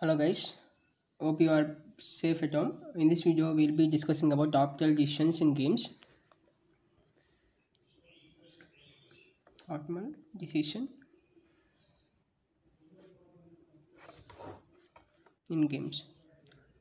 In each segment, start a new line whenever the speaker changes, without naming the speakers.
hello guys. Hope you are safe at home. In this video we'll be discussing about optimal decisions in games. Optimal decision in games.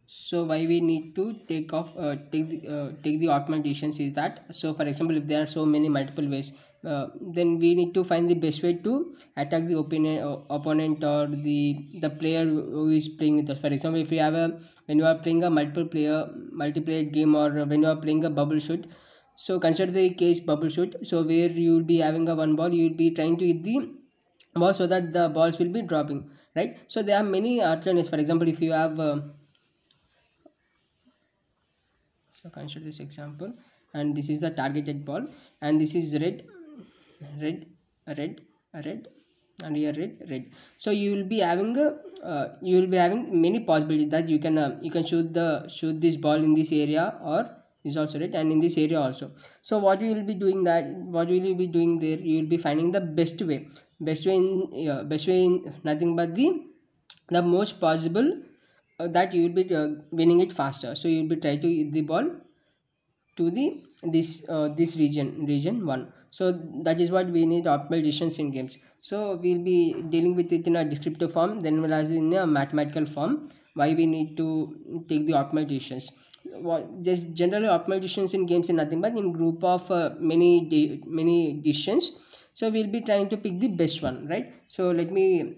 So why we need to take off uh, take the uh, take the optimal decisions is that so for example if there are so many multiple ways uh, then we need to find the best way to attack the opponent, opponent or the the player who is playing with us. For example if you have a when you are playing a multiple player multiplayer game or when you are playing a bubble shoot so consider the case bubble shoot. So where you will be having a one ball you will be trying to hit the ball so that the balls will be dropping right? So there are many alternatives. For example if you have uh, so consider this example. And this is the targeted ball. And this is red red red red and here red red. So you will be having uh, you will be having many possibilities that you can uh, you can shoot the shoot this ball in this area or is also red and in this area also. So what you will be doing that what you will be doing there? You will be finding the best way. Best way in uh, best way in nothing but the the most possible uh, that you will be uh, winning it faster. So you will be try to hit the ball to the this uh, this region region 1 so that is what we need optimal decisions in games. So we'll be dealing with it in a descriptive form then we'll as in a mathematical form why we need to take the what just generally optimal decisions in games is nothing but in group of uh, many many decisions. So we'll be trying to pick the best one right? So let me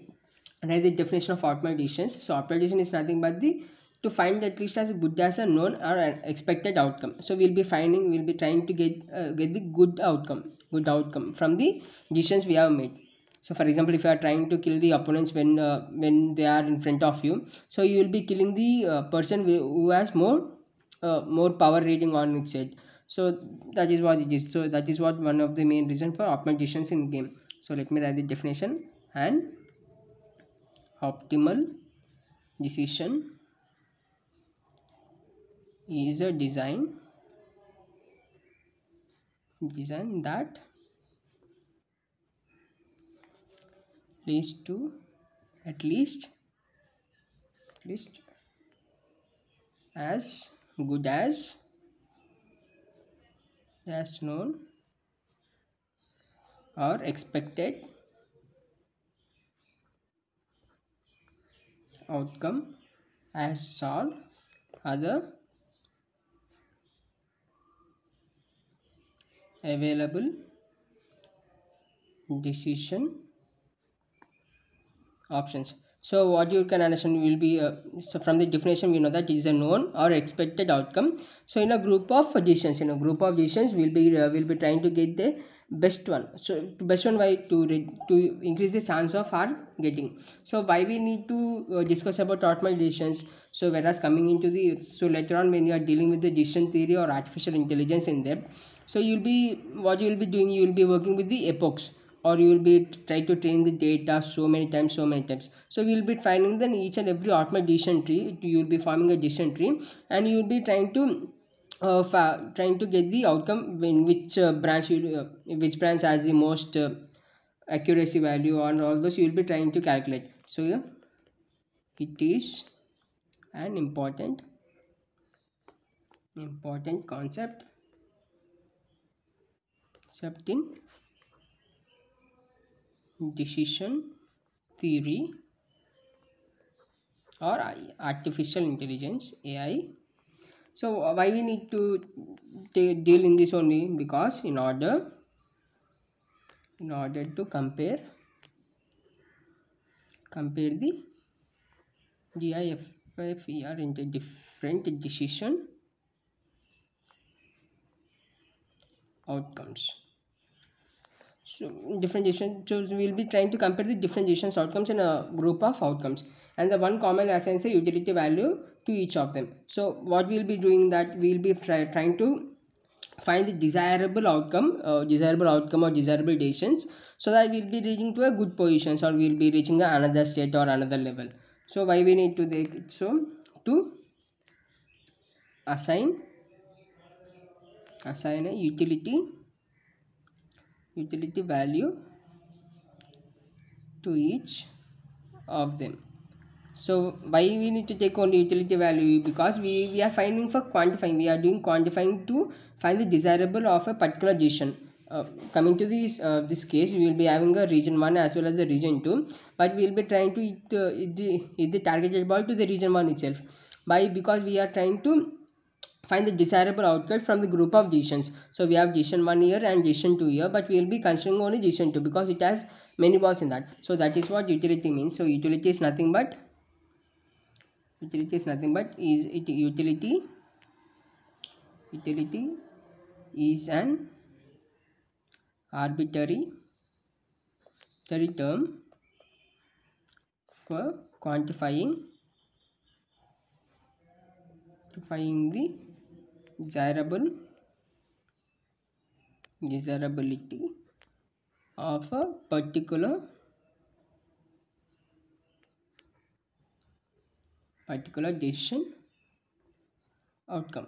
write the definition of optimal decisions. So optimal decision is nothing but the to find at least as good as a known or an expected outcome. So we'll be finding we'll be trying to get uh, get the good outcome good outcome from the decisions we have made. So for example if you are trying to kill the opponents when uh, when they are in front of you so you will be killing the uh, person who has more uh, more power rating on its head. So that is what it is. So that is what one of the main reason for optimal decisions in game. So let me write the definition and optimal decision is a design design that leads to at least at least as good as as known or expected outcome as all other available decision options. So what you can understand will be uh, so from the definition we know that is a known or expected outcome. So in a group of decisions in a group of decisions we'll be uh, will be trying to get the best one. So best one why to to increase the chance of our getting. So why we need to uh, discuss about optimal decisions? So whereas coming into the so later on when you are dealing with the decision theory or artificial intelligence in depth so you'll be what you will be doing you will be working with the epochs or you will be try to train the data so many times so many times. So we will be finding then each and every optimal decision tree you will be forming a decision tree and you will be trying to uh, trying to get the outcome in which uh, branch you uh, which branch has the most uh, accuracy value and all those you will be trying to calculate. So yeah it is an important important concept concept in decision theory or artificial intelligence ai so why we need to deal in this only? Because in order in order to compare compare the DIFFER into different decision outcomes so different decisions so we'll be trying to compare the different decisions outcomes in a group of outcomes. And the one common assigns a utility value to each of them. So what we'll be doing that we'll be try, trying to find the desirable outcome uh, desirable outcome or desirable decisions so that we'll be reaching to a good positions or we'll be reaching another state or another level. So why we need to take it so to assign assign a utility utility value to each of them. So why we need to take only utility value? Because we we are finding for quantifying. We are doing quantifying to find the desirable of a particular JSON uh, coming to this uh, this case we will be having a region 1 as well as the region 2 but we will be trying to hit, uh, hit the, hit the targeted ball to the region 1 itself. Why? Because we are trying to find the desirable outcome from the group of decisions. So we have decision 1 here and decision 2 here but we will be considering only decision 2 because it has many balls in that. So that is what utility means. So utility is nothing but utility is nothing but is it utility utility is an arbitrary term for quantifying quantifying the desirable desirability of a particular particular decision outcome.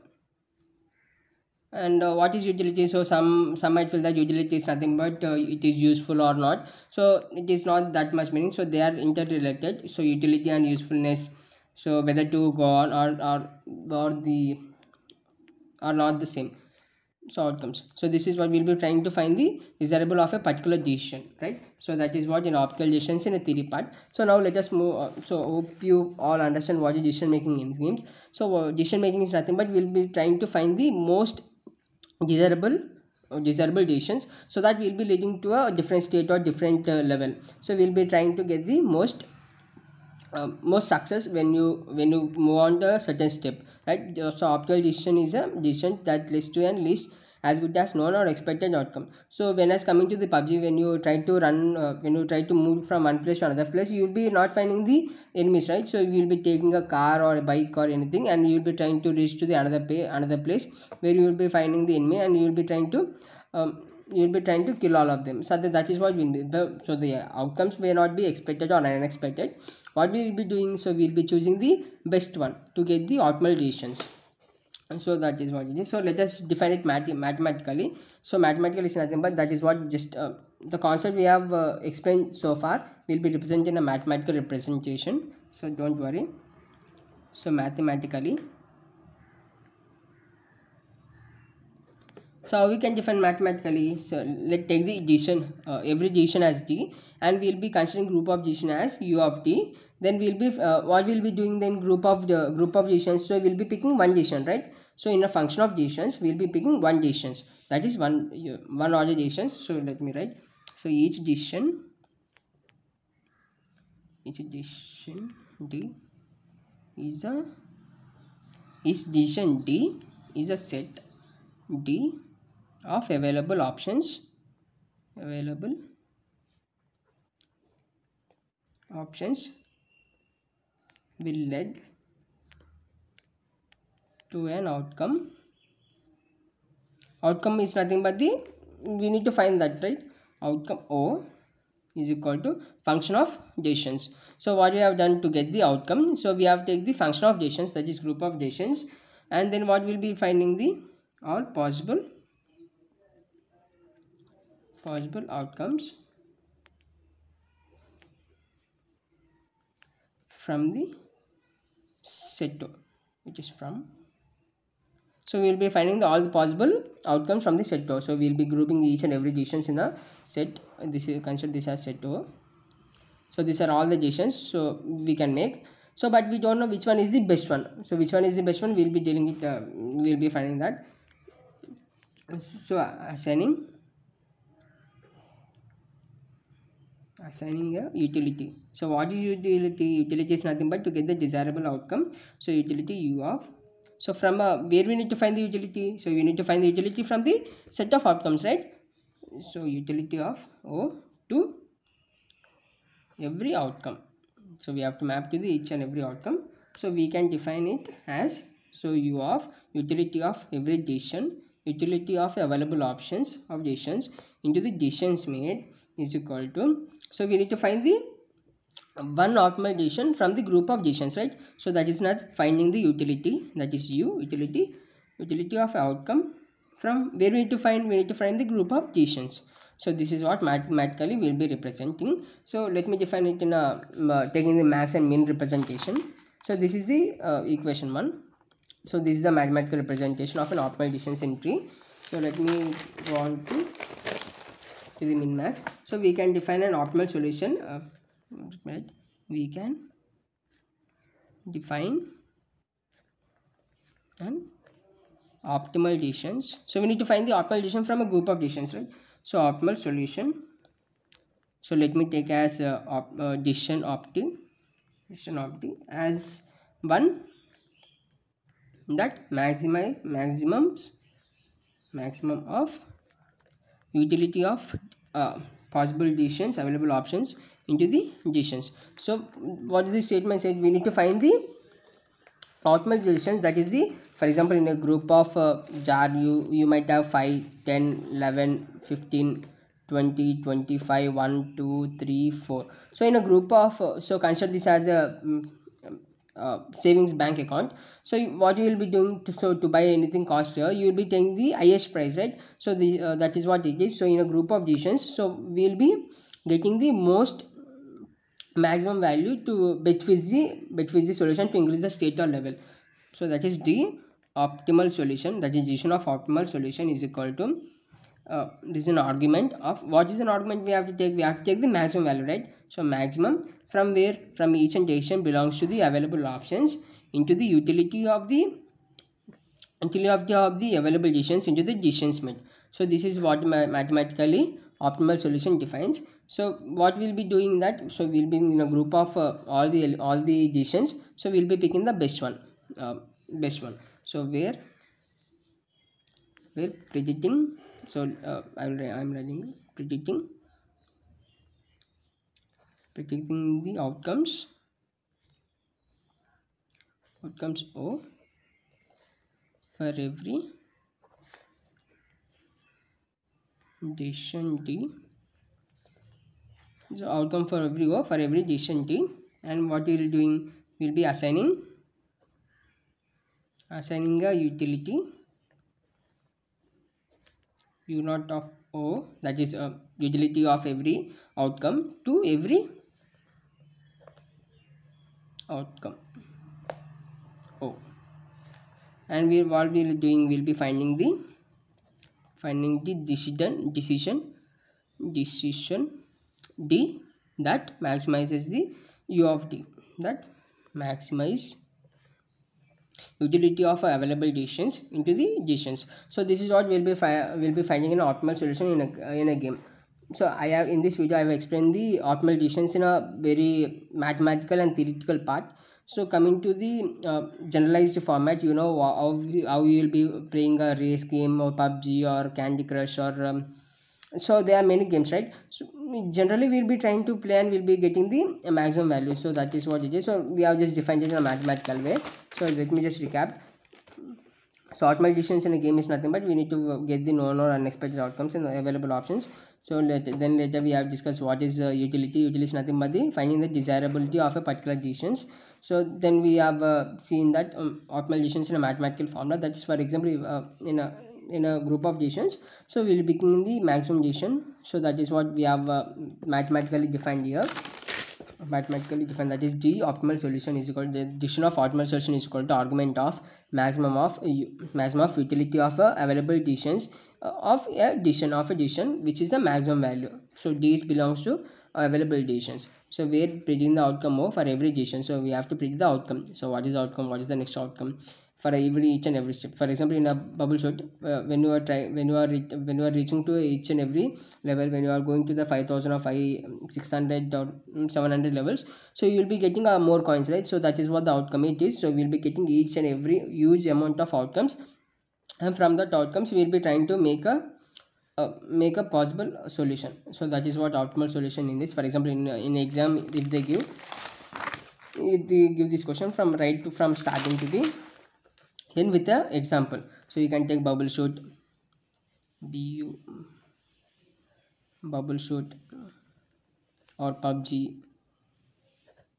And uh, what is utility? So some some might feel that utility is nothing but uh, it is useful or not. So it is not that much meaning. So they are interrelated. So utility and usefulness. So whether to go on or or, or the are not the same. So outcomes. So this is what we'll be trying to find the desirable of a particular decision right? So that is what in optimal decisions in a theory part. So now let us move uh, so hope you all understand what is decision making in games so uh, decision making is nothing but we'll be trying to find the most desirable uh, desirable decisions so that we'll be leading to a different state or different uh, level. So we'll be trying to get the most um, most success when you when you move on to a certain step right? So optimal decision is a decision that leads to an least as good as known or expected outcome. So when as coming to the pubg when you try to run uh, when you try to move from one place to another place you will be not finding the enemies right? So you will be taking a car or a bike or anything and you will be trying to reach to the another pay another place where you will be finding the enemy and you will be trying to um, you will be trying to kill all of them. So that, that is what be the so the outcomes may not be expected or unexpected what we will be doing so we will be choosing the best one to get the optimal decisions. And so that is what it is. So let us define it math mathematically. So mathematically is nothing but that is what just uh, the concept we have uh, explained so far will be represented in a mathematical representation. So don't worry. So mathematically so how we can define mathematically. So let's take the decision. Uh, every decision as d and we'll be considering group of decision as u of t. Then we'll be uh, what we'll be doing then group of the group of decisions. So we'll be picking one decision right? So in a function of decisions we'll be picking one decisions. That is one one order decisions. So let me write. So each decision each decision d is a each decision d is a set d of available options. Available options. Will lead to an outcome. Outcome is nothing but the we need to find that right? Outcome o is equal to function of decisions. So what we have done to get the outcome? So we have take the function of decisions that is group of decisions and then what we'll be finding the all possible possible outcomes from the set which is from so we will be finding the, all the possible outcomes from the set O. So we will be grouping each and every decisions in a set. This is consider this as set O. So these are all the decisions so we can make. So but we don't know which one is the best one. So which one is the best one? We will be dealing it. Uh, we will be finding that. So assigning assigning a utility. So what is utility? Utility is nothing but to get the desirable outcome. So utility u of so from where we need to find the utility? So we need to find the utility from the set of outcomes right? So utility of o to every outcome. So we have to map to the each and every outcome. So we can define it as so u of utility of every decision utility of available options of decisions into the decisions made is equal to so we need to find the one optimization from the group of decisions right? So that is not finding the utility that is u utility utility of outcome from where we need to find we need to find the group of decisions. So this is what mathematically we'll be representing. So let me define it in a uh, taking the max and min representation. So this is the uh, equation one so this is the mathematical representation of an optimal distance tree so let me go on to, to the min max so we can define an optimal solution uh, right we can define an optimal decisions. So we need to find the optimal decision from a group of decisions right? So optimal solution. So let me take as uh, op, uh, decision opti decision opti as one that maximize maximums maximum of utility of uh, possible decisions available options into the decisions. So what is the statement said? We need to find the optimal decisions. That is the for example in a group of uh, jar you you might have 5 10 11 15 20 25 1 2 3 4 so in a group of uh, so consider this as a um, uh, savings bank account. So what you will be doing to, so to buy anything cost here you will be taking the highest price right? So the uh, that is what it is. So in a group of decisions so we will be getting the most maximum value to between the between the solution to increase the state or level. So that is the optimal solution. That is decision of optimal solution is equal to uh, this is an argument of what is an argument we have to take? We have to take the maximum value right? So maximum from where? From each and decision belongs to the available options into the utility of the utility of the, of the available decisions into the decisions made. So this is what ma mathematically optimal solution defines. So what we'll be doing that? So we'll be in a group of uh, all the all the decisions. So we'll be picking the best one uh, best one. So where? We're predicting so uh, I'll, i'm writing predicting predicting the outcomes. Outcomes o for every decision d so outcome for every o for every decision t. And what we will doing we'll be assigning assigning a utility u naught of o that is a utility of every outcome to every outcome. O and we what we'll doing we'll be finding the finding the decision decision decision d that maximizes the u of d. That maximize utility of available decisions into the decisions. So this is what we'll be will be finding an optimal solution in a in a game. So i have in this video i have explained the optimal decisions in a very mathematical and theoretical part. So coming to the uh, generalized format you know how, how you will be playing a race game or pubg or candy crush or um, so there are many games right? So generally we'll be trying to play and we'll be getting the maximum value. So that is what it is. So we have just defined it in a mathematical way. So let me just recap. So optimal decisions in a game is nothing but we need to get the known or unexpected outcomes and available options. So let, then later we have discussed what is uh, utility. Utility is nothing but the finding the desirability of a particular decisions. So then we have uh, seen that um, optimal decisions in a mathematical formula that's for example uh, in a in a group of decisions so we will be picking the maximum decision so that is what we have uh, mathematically defined here. Mathematically defined that is d optimal solution is equal to the decision of optimal solution is equal to argument of maximum of uh, maximum of utility of uh, available decisions uh, of a decision of a decision which is the maximum value. So d belongs to available decisions so we're predicting the outcome of for every decision so we have to predict the outcome. So what is the outcome? What is the next outcome for every each and every step. For example in a bubble shoot uh, when you are trying when you are when you are reaching to each and every level when you are going to the 5000 or 5 600 or 700 levels so you will be getting uh, more coins right? So that is what the outcome it is. So we'll be getting each and every huge amount of outcomes. And from that outcomes we will be trying to make a uh, make a possible solution. So that is what optimal solution in this. For example in, in exam if they give if they give this question from right to from starting to the then with the example. So you can take bubble shoot bu bubble shoot or pubg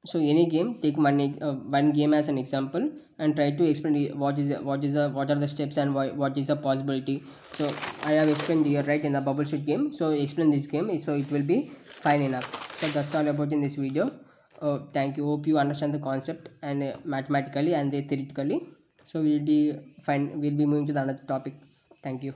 so any game take one uh, one game as an example and try to explain what is what is the what are the steps and why, what is the possibility. So i have explained here right in the bubble shoot game. So explain this game so it will be fine enough. So that's all about in this video. Uh, thank you. Hope you understand the concept and uh, mathematically and theoretically so we'll be fine we'll be moving to the another topic. Thank you